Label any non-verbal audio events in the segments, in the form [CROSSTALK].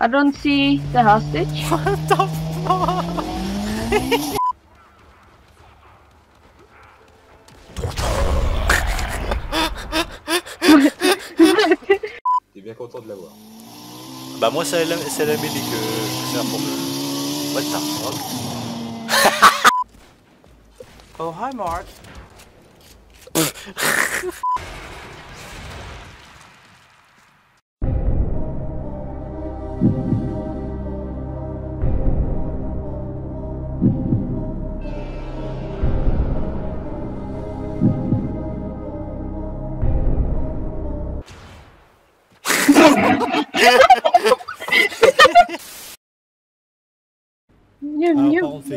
I don't see the hostage. [LAUGHS] What the fuck? [LAUGHS] T'es bien content de l'avoir. Bah moi c'est la- c'est l'Amélie que, que c'est un problème. What the fuck? Oh, hi, Mark. [LAUGHS]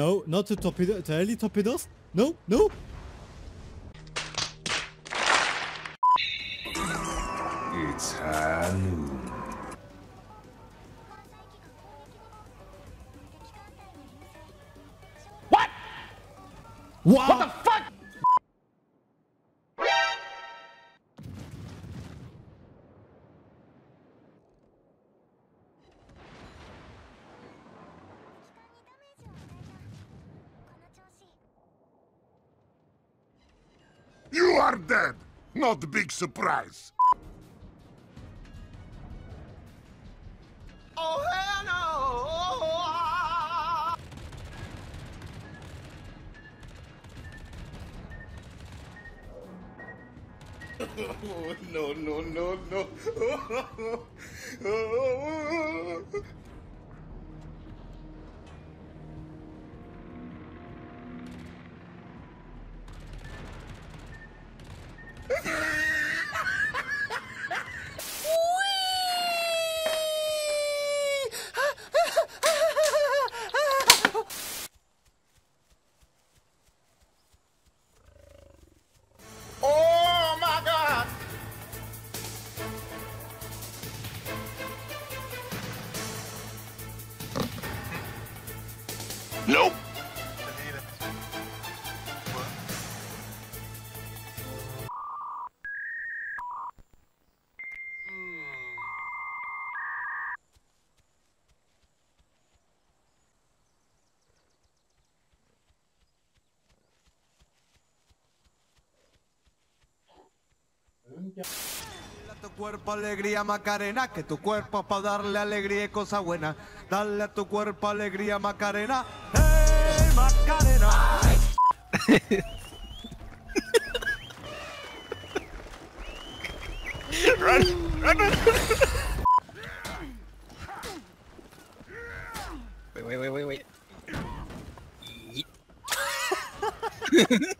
No, not the torpedo. The heli torpedoes? No, no! It's high noon. What? What are dead! Not a big surprise. Oh, [LAUGHS] no, no, no, no. Oh [LAUGHS] Nope! A tu cuerpo alegría Macarena, que tu cuerpo es para darle alegría y cosa buena. Dale a tu cuerpo alegría Macarena, hey Macarena. Wait, wait, wait, wait, wait. [LAUGHS]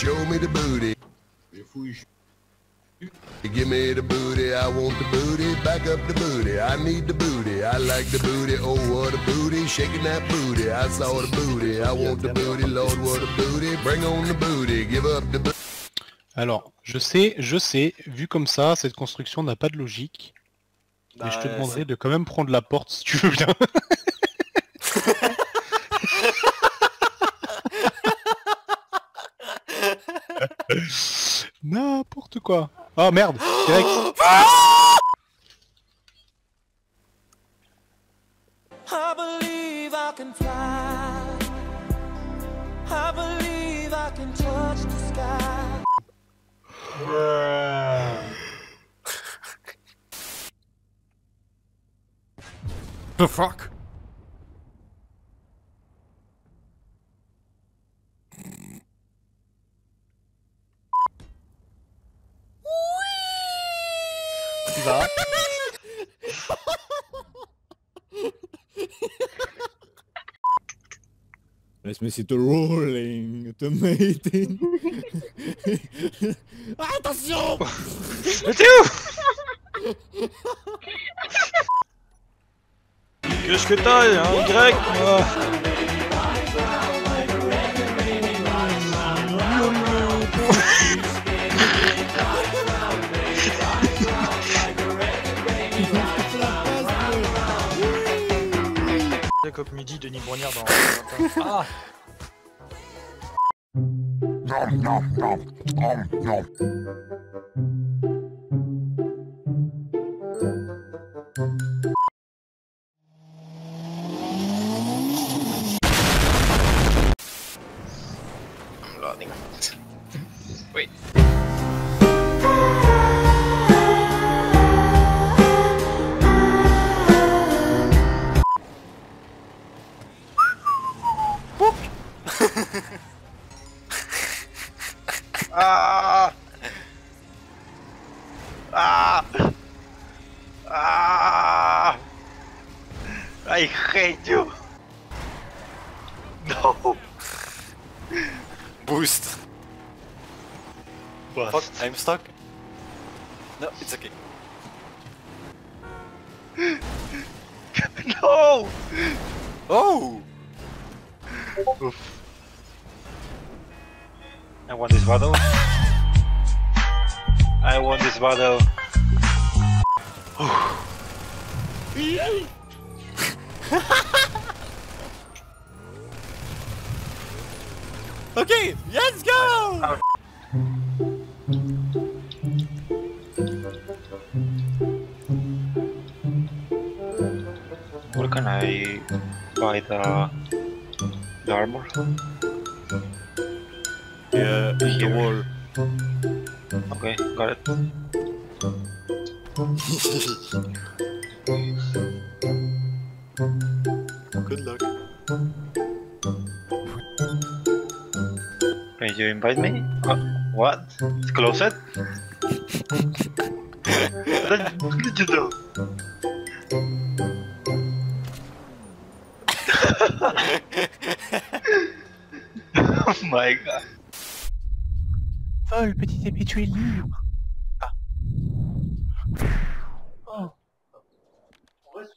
Show me the booty. If we sh- Give me the booty, I want the booty, back up the booty, I need the booty, I like the booty, oh what a booty, shaking that booty, I saw the booty, I want the booty, Lord what a booty, bring on the booty, give up the booty. Alors, je sais, je sais, vu comme ça, cette construction n'a pas de logique. Mais je te Bah, demanderai de quand même prendre la porte si tu veux bien. [LAUGHS] [LAUGHS] N'importe quoi. Oh merde, direct. [GASPS] I believe I can fly. I believe I can touch the sky. The fuck? Laisse-moi c'est rolling, automating. [LAUGHS] Attention! Mais t'es où? Qu'est-ce que t'as Un Y? Cop Midi, Denis Brognard dans. ah Non, non, non, non, non. Ah. Ah. Ah. I hate you No. Boost. Fuck, I'm stuck. No, it's okay. [LAUGHS] No. Oh. Oof. I won this battle. I won this battle. [LAUGHS] Okay, let's go! Where can I buy the, the armor? Yeah, in the wall. Okay, got it. Good luck. Can you invite me? Uh, what? It's closed? [LAUGHS] How did you know? [LAUGHS] oh my god. Vol, petit épée, tu es libre.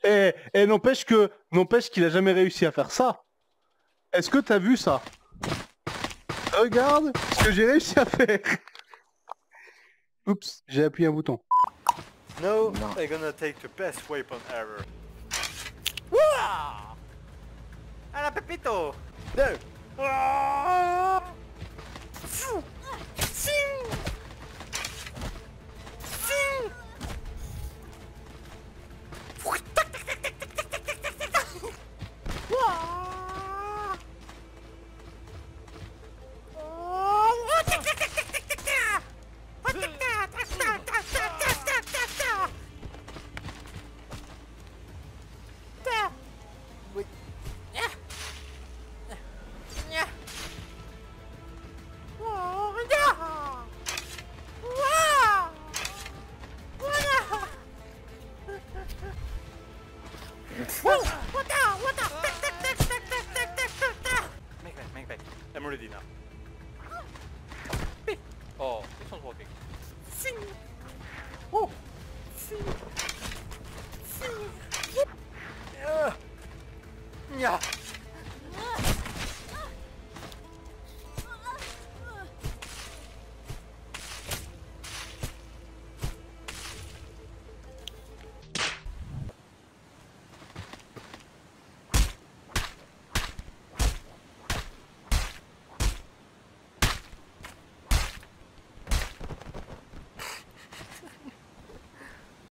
Eh, eh, n'empêche que, n'empêche qu'il a jamais réussi à faire ça. Est-ce que t'as vu ça? Regarde ce que j'ai réussi à faire. Oups, j'ai appuyé un bouton. No, I'm gonna take the best weapon ever. ¡A la Pepito! No! enough.